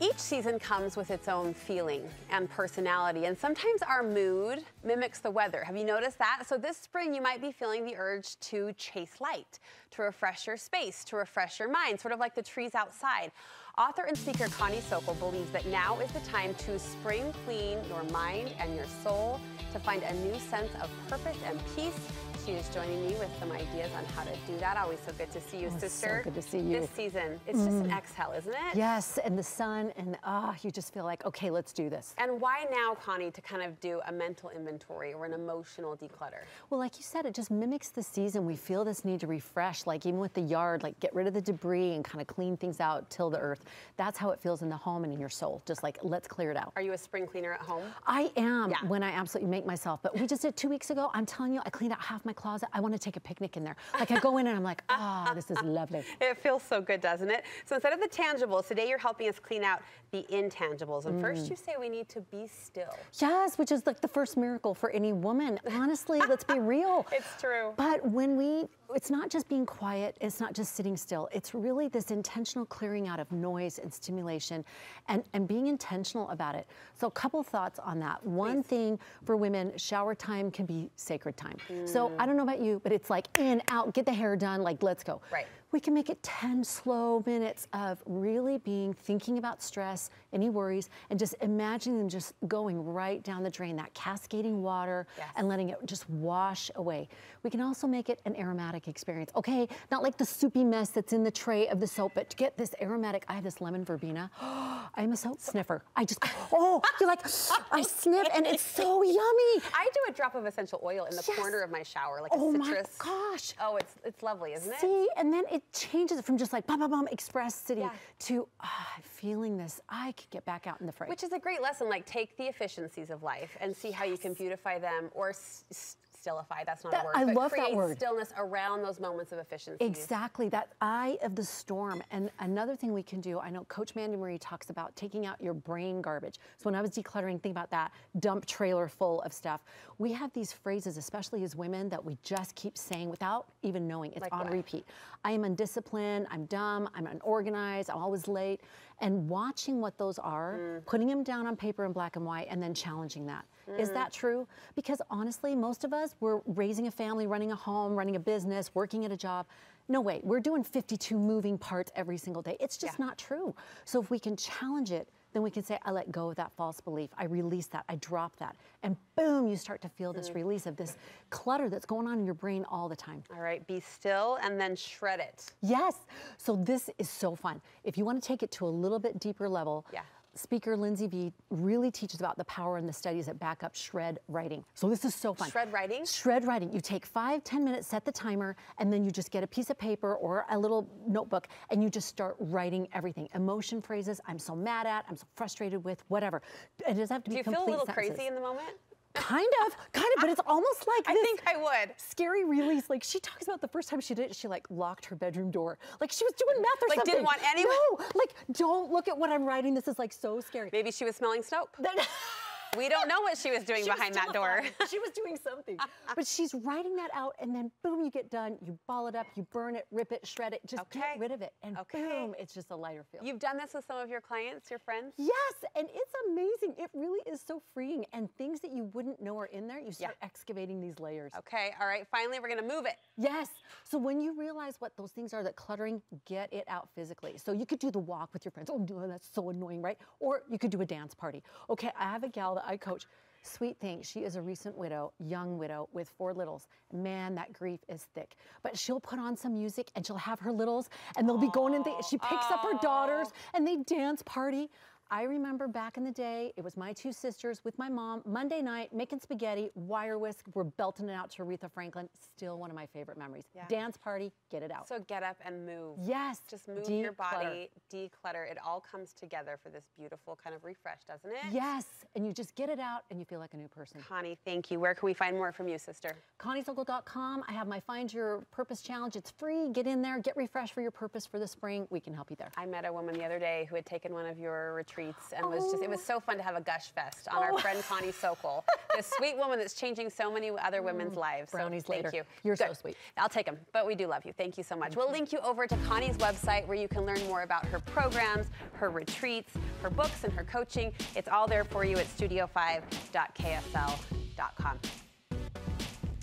Each season comes with its own feeling and personality, and sometimes our mood mimics the weather. Have you noticed that? So this spring, you might be feeling the urge to chase light, to refresh your space, to refresh your mind, sort of like the trees outside. Author and speaker Connie Sokol believes that now is the time to spring clean your mind and your soul to find a new sense of purpose and peace she is joining me with some ideas on how to do that. Always so good to see you, oh, sister. So good to see you. This season, it's mm. just an exhale, isn't it? Yes, and the sun, and ah, oh, you just feel like, okay, let's do this. And why now, Connie, to kind of do a mental inventory or an emotional declutter? Well, like you said, it just mimics the season. We feel this need to refresh, like even with the yard, like get rid of the debris and kind of clean things out, till the earth. That's how it feels in the home and in your soul. Just like, let's clear it out. Are you a spring cleaner at home? I am yeah. when I absolutely make myself. But we just did two weeks ago. I'm telling you, I cleaned out half my closet. I want to take a picnic in there. Like I go in and I'm like, ah, oh, this is lovely. It feels so good, doesn't it? So instead of the tangibles, today you're helping us clean out the intangibles. And mm. first you say we need to be still. Yes, which is like the first miracle for any woman. Honestly, let's be real. It's true. But when we, it's not just being quiet, it's not just sitting still. It's really this intentional clearing out of noise and stimulation and, and being intentional about it. So a couple thoughts on that. One Please. thing for women, shower time can be sacred time. Mm. So I don't know about you, but it's like in, out, get the hair done, like let's go. Right we can make it 10 slow minutes of really being thinking about stress, any worries, and just imagining them just going right down the drain, that cascading water, yes. and letting it just wash away. We can also make it an aromatic experience. Okay, not like the soupy mess that's in the tray of the soap, but to get this aromatic, I have this lemon verbena. Oh, I'm a soap sniffer. I just, oh, you're like, I sniff and it's so yummy. I do a drop of essential oil in the yes. corner of my shower, like oh a citrus. Oh my gosh. Oh, it's, it's lovely, isn't it? See, and then it changes it from just like bum bum bum express city yeah. to ah, feeling this. I could get back out in the fray. Which is a great lesson. Like take the efficiencies of life and see how you can beautify them or stillify. That's not that, a word. I love that word. Stillness around those moments of efficiency. Exactly. That eye of the storm. And another thing we can do. I know Coach Mandy Marie talks about taking out your brain garbage. So when I was decluttering, think about that dump trailer full of stuff. We have these phrases, especially as women, that we just keep saying without even knowing. It's like on what? repeat. I am undisciplined. I'm dumb. I'm unorganized. I'm always late. And watching what those are, mm. putting them down on paper in black and white, and then challenging that. Mm. Is that true? Because honestly, most of us, we're raising a family, running a home, running a business, working at a job. No way, we're doing 52 moving parts every single day. It's just yeah. not true. So if we can challenge it, then we can say, I let go of that false belief. I release that. I drop that. And boom, you start to feel this mm. release of this clutter that's going on in your brain all the time. All right, be still and then shred it. Yes. So this is so fun. If you want to take it to a little bit deeper level, yeah speaker Lindsay V really teaches about the power and the studies that back up shred writing. So this is so fun. Shred writing? Shred writing. You take five, ten minutes, set the timer, and then you just get a piece of paper or a little notebook and you just start writing everything. Emotion phrases, I'm so mad at, I'm so frustrated with, whatever. It doesn't have to Do be you feel a little sentences. crazy in the moment? Kind of, kind of, but it's almost like I think I would. Scary release. Like she talks about the first time she did it, she like locked her bedroom door. Like she was doing meth or like something. Like didn't want anyone. No, like don't look at what I'm writing. This is like so scary. Maybe she was smelling soap. We don't know what she was doing she behind was that door. she was doing something. Ah, ah. but she's writing that out, and then boom, you get done. You ball it up, you burn it, rip it, shred it, just okay. get rid of it. And okay. boom, it's just a lighter feel. You've done this with some of your clients, your friends? Yes, and it's amazing. It really is so freeing. And things that you wouldn't know are in there, you start yeah. excavating these layers. Okay, all right, finally, we're gonna move it. Yes. So when you realize what those things are that cluttering, get it out physically. So you could do the walk with your friends. Oh, that's so annoying, right? Or you could do a dance party. Okay, I have a gal that I coach. Sweet thing, she is a recent widow, young widow with four littles. Man, that grief is thick. But she'll put on some music and she'll have her littles and they'll be going and she picks up her daughters and they dance party. I remember back in the day, it was my two sisters with my mom, Monday night, making spaghetti, wire whisk, we're belting it out to Aretha Franklin. Still one of my favorite memories. Yeah. Dance party, get it out. So get up and move. Yes. Just move your body, declutter. It all comes together for this beautiful kind of refresh, doesn't it? Yes. And you just get it out and you feel like a new person. Connie, thank you. Where can we find more from you, sister? ConnieSokol.com. I have my Find Your Purpose Challenge. It's free. Get in there, get refreshed for your purpose for the spring. We can help you there. I met a woman the other day who had taken one of your retreats retreats and was just, it was so fun to have a gush fest on our Oh. friend Connie Sokol, this sweet woman that's changing so many other mm, women's lives. So brownies thank later. you. You're so sweet. I'll take them, but we do love you. Thank you so much. We'll link you over to Connie's website where you can learn more about her programs, her retreats, her books, and her coaching. It's all there for you at studio5.ksl.com.